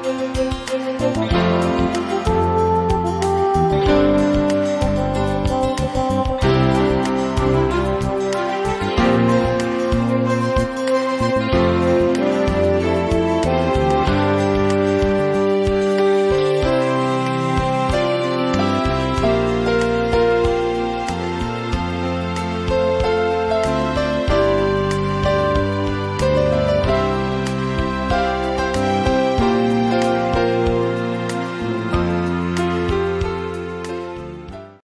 Bye.